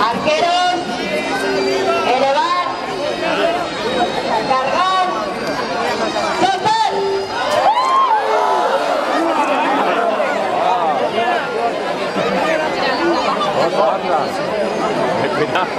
Arqueros, elevar, cargar, soltar. Cuidado.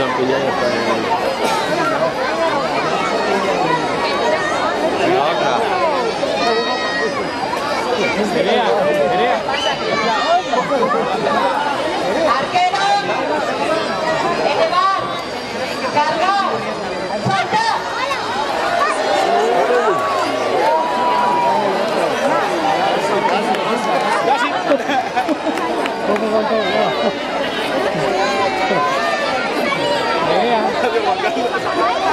champilla ya está en Venga, otra. Arqueros. Elevar. Soltar. Cuidado con la-